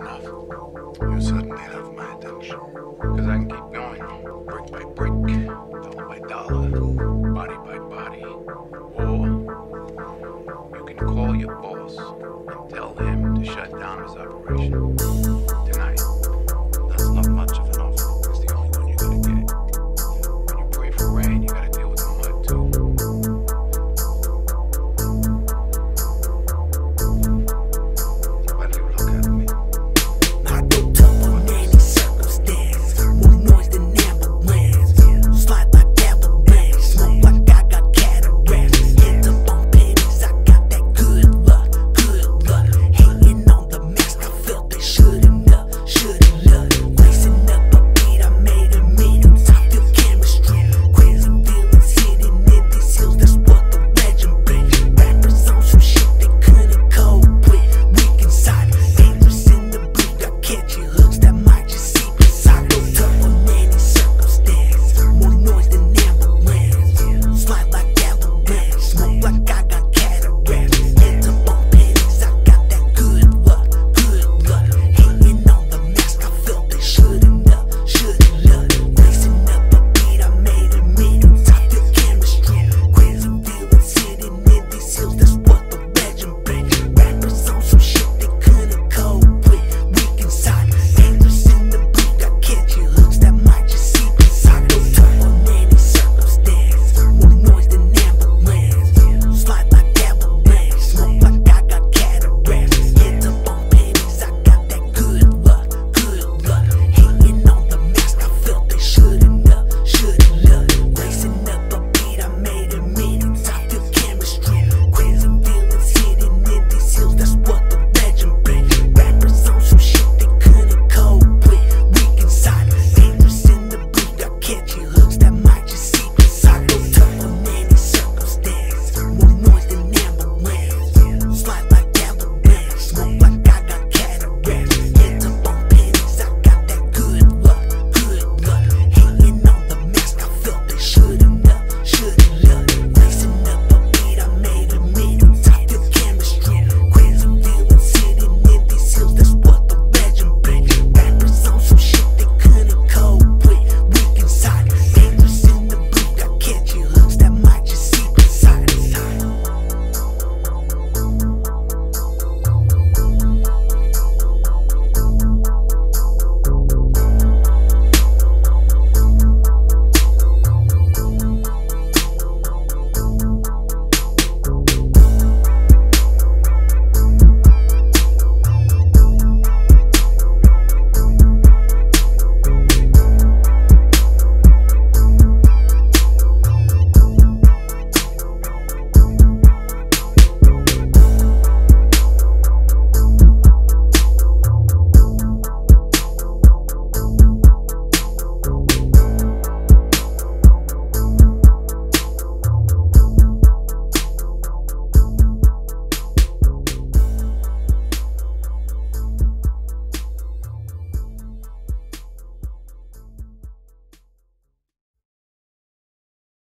enough. You suddenly have my attention. Because I can keep going. Brick by brick, dollar by dollar, body by body. Or you can call your boss and tell him to shut down his operation.